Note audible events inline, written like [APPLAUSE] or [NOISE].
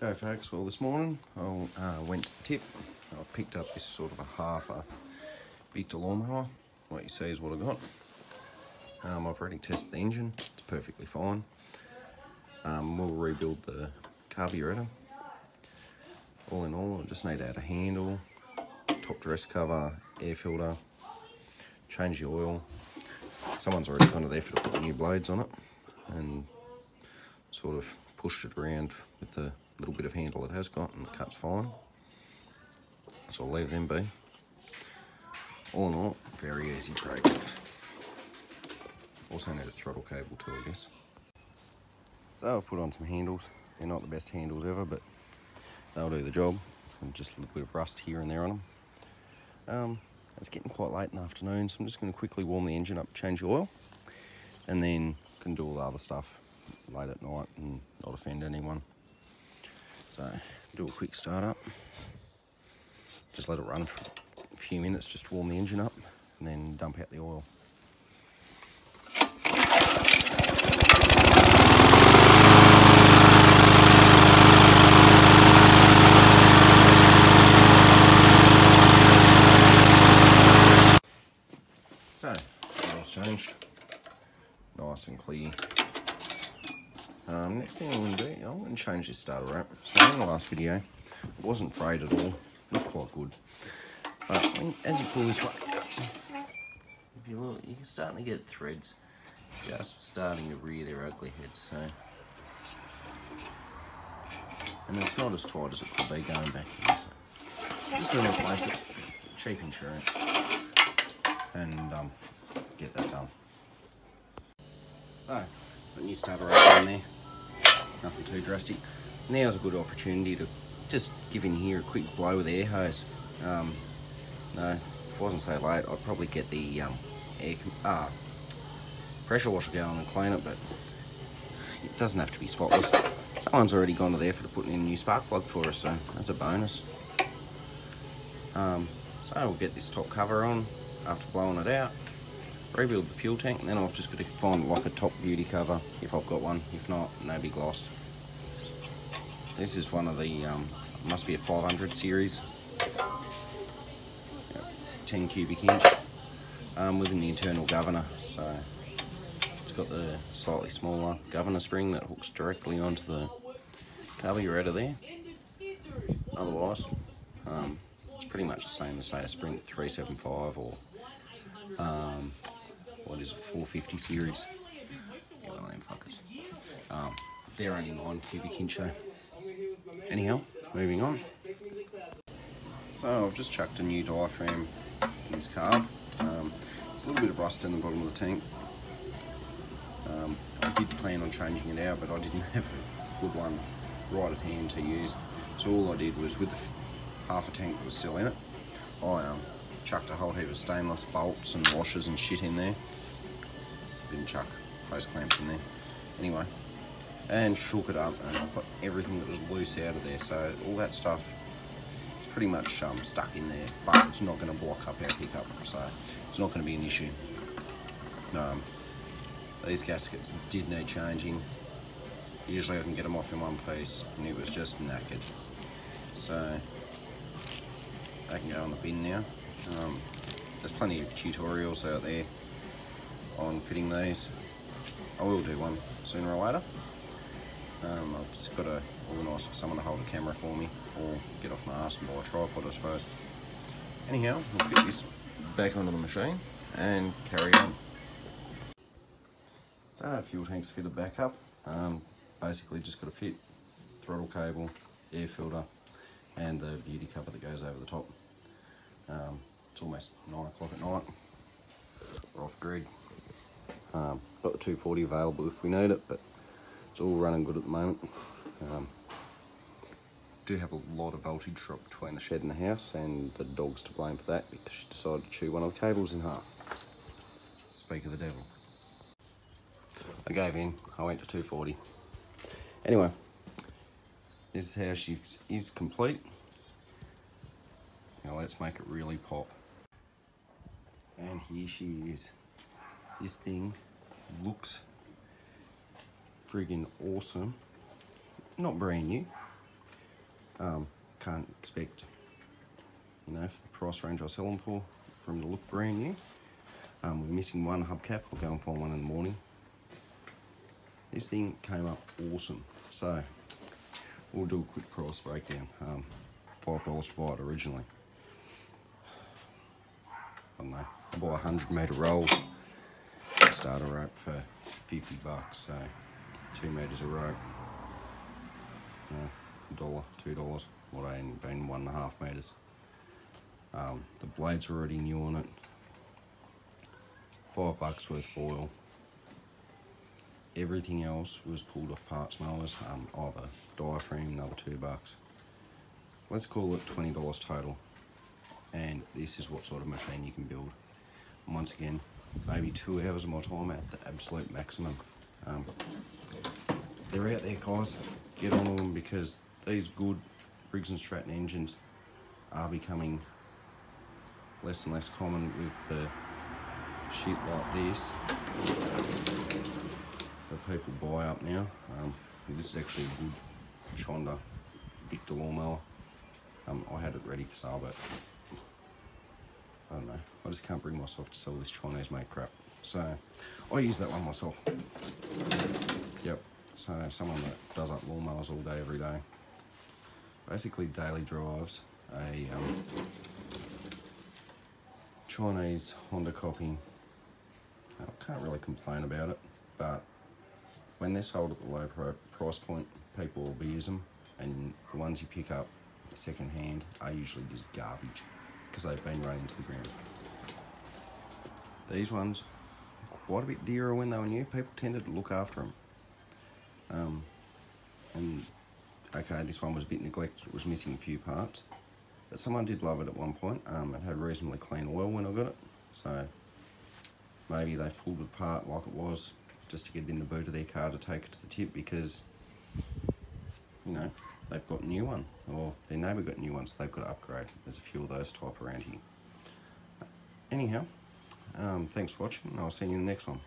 G'day folks, well this morning I uh, went to the tip. I picked up this sort of a half a Victa lawnmower. What you see is what I got. Um, I've already tested the engine, it's perfectly fine. Um, we'll rebuild the carburetor. All in all, I just need to add a handle, top dress cover, air filter, change the oil. Someone's already gone to there for to put new blades on it and sort of pushed it around with the little bit of handle it has got and it cuts fine. So I'll leave them be. All in all, very easy project. Also need a throttle cable too, I guess. So I've put on some handles. They're not the best handles ever, but they'll do the job. And just a little bit of rust here and there on them. Um, it's getting quite late in the afternoon, so I'm just going to quickly warm the engine up, change the oil, and then can do all the other stuff late at night and not offend anyone. So do a quick start up. Just let it run for a few minutes just warm the engine up and then dump out the oil. So, oil's changed. Nice and clear. Um, next thing I'm going to do, I'm going to change this starter wrap. So in the last video, it wasn't frayed at all. Looked quite good. But as you pull this one, if you look, you're starting to get threads just starting to rear their ugly heads. So, and it's not as tight as it could be going back here. So, just going to replace it. Cheap insurance, and um, get that done. So, put new starter wrap in there nothing too drastic. Now's a good opportunity to just give in here a quick blow with the air hose. Um, no, if it wasn't so late, I'd probably get the um, air uh, pressure washer going and clean it, but it doesn't have to be spotless. Someone's already gone to there for putting in a new spark plug for us, so that's a bonus. Um, so we'll get this top cover on after blowing it out rebuild the fuel tank and then I've just got to find like a top beauty cover if I've got one. If not no big loss. This is one of the um, must be a 500 series. 10 cubic inch um, with an internal governor so it's got the slightly smaller governor spring that hooks directly onto the carburetor there. Otherwise um, it's pretty much the same as say a Sprint 375 or um, what is it, 450 series. Yeah, them fuckers. Um, they're only 9 cubic inch though. Anyhow, moving on. So I've just chucked a new diaphragm in this carb. Um, there's a little bit of rust in the bottom of the tank. Um, I did plan on changing it out, but I didn't [LAUGHS] have a good one right at hand to use. So all I did was with the half a tank that was still in it, I um, chucked a whole heap of stainless bolts and washers and shit in there. Didn't chuck hose clamps in there. Anyway, and shook it up and I put everything that was loose out of there. So all that stuff is pretty much um, stuck in there, but it's not going to block up our pickup. So it's not going to be an issue. Um, these gaskets did need changing. Usually I can get them off in one piece and it was just knackered. So they can go on the bin now. Um, there's plenty of tutorials out there on fitting these. I will do one sooner or later. Um, I've just got to organise for someone to hold a camera for me or get off my ass and buy a tripod I suppose. Anyhow, we'll get this back onto the machine and carry on. So fuel tank's fitted back up. Um, basically just got to fit throttle cable, air filter and the beauty cover that goes over the top. Um, it's almost 9 o'clock at night. We're off grid. Um, got the 240 available if we need it, but it's all running good at the moment. Um, do have a lot of voltage drop between the shed and the house, and the dog's to blame for that because she decided to chew one of the cables in half. Speak of the devil. I gave in, I went to 240. Anyway, this is how she is complete. Now let's make it really pop. And here she is. This thing looks friggin' awesome. Not brand new, Um, can't expect, you know, for the price range I sell them for, for them to look brand new. Um, we're missing one hubcap. I'll go and find one in the morning. This thing came up awesome. So we'll do a quick price breakdown. Um, Five dollars to buy it originally. I don't know. Bought a hundred meter roll starter rope for fifty bucks. So two meters of rope. A dollar, two dollars. What I ain't been one and a half meters. Um, the blades are already new on it. Five bucks worth of oil. Everything else was pulled off parts mowers. Um, either diaphragm, another two bucks. Let's call it twenty dollars total. And this is what sort of machine you can build. Once again, maybe two hours of my time at the absolute maximum. Um, they're out there, guys. Get on them because these good Briggs and Stratton engines are becoming less and less common with the shit like this that people buy up now. Um, this is actually a good Chonda Victa lawnmower. Um, I had it ready for sale, but I don't know. I just can't bring myself to sell this Chinese made crap. So I use that one myself. Yep. So someone that does up lawnmowers all day, every day. Basically daily drives a um, Chinese Honda copy. I can't really complain about it, but when they're sold at the low price point, people will abuse them, and the ones you pick up second hand are usually just garbage because they've been run into the ground. These ones, quite a bit dearer when they were new. People tended to look after them. Um, and okay, this one was a bit neglected. It was missing a few parts. But someone did love it at one point. Um, it had reasonably clean oil when I got it. So maybe they've pulled it apart like it was just to get it in the boot of their car to take it to the tip because, you know, they've got a new one or their neighbour got a new one so they've got to upgrade. There's a few of those type around here. Anyhow, um, thanks for watching and I'll see you in the next one.